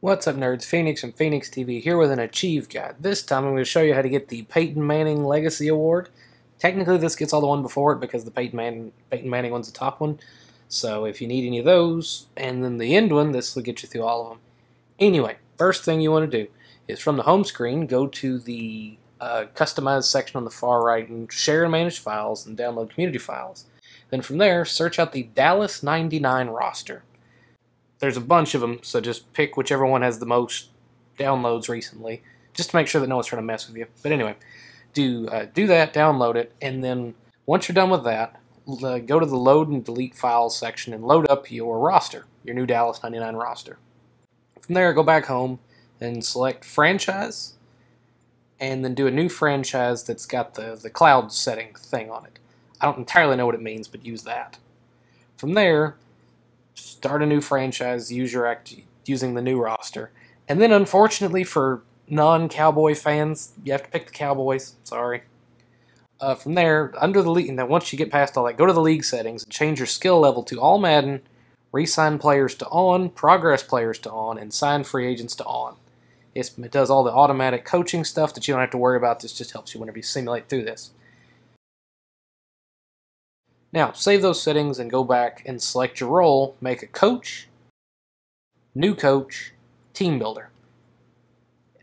What's up nerds, Phoenix from Phoenix TV here with an Achieve Guide. This time I'm going to show you how to get the Peyton Manning Legacy Award. Technically this gets all the one before it because the Peyton Manning, Peyton Manning one's the top one. So if you need any of those, and then the end one, this will get you through all of them. Anyway, first thing you want to do is from the home screen, go to the uh, Customize section on the far right and share and manage files and download community files. Then from there, search out the Dallas 99 roster there's a bunch of them, so just pick whichever one has the most downloads recently, just to make sure that no one's trying to mess with you. But anyway, do uh, do that, download it, and then once you're done with that, uh, go to the load and delete files section and load up your roster, your new Dallas 99 roster. From there, go back home and select franchise, and then do a new franchise that's got the, the cloud setting thing on it. I don't entirely know what it means, but use that. From there, start a new franchise, use your act using the new roster, and then unfortunately for non-Cowboy fans, you have to pick the Cowboys. Sorry. Uh, from there, under the league, and then once you get past all that, go to the league settings and change your skill level to all Madden, resign players to on, progress players to on, and sign free agents to on. It's, it does all the automatic coaching stuff that you don't have to worry about. This just helps you whenever you simulate through this. Now, save those settings and go back and select your role, make a coach, new coach, team builder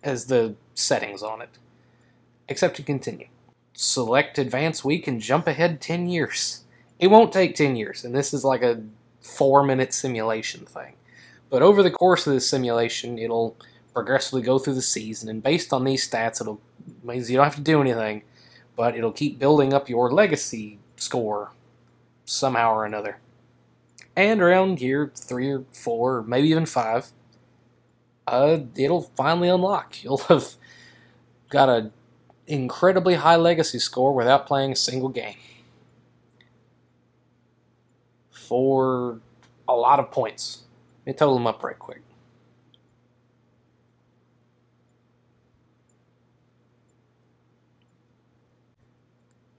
as the settings on it. Accept and continue. Select advance week and jump ahead 10 years. It won't take 10 years, and this is like a four minute simulation thing. But over the course of this simulation, it'll progressively go through the season, and based on these stats, it'll means you don't have to do anything, but it'll keep building up your legacy score somehow or another. And around year three or four, or maybe even five, uh, it'll finally unlock. You'll have got an incredibly high legacy score without playing a single game. For a lot of points. Let me total them up right quick.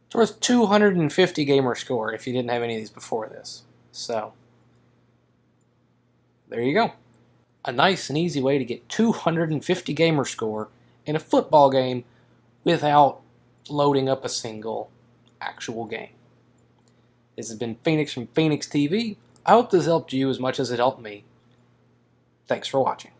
It's worth 250 gamer score if you didn't have any of these before this. So, there you go. A nice and easy way to get 250 gamer score in a football game without loading up a single actual game. This has been Phoenix from Phoenix TV. I hope this helped you as much as it helped me. Thanks for watching.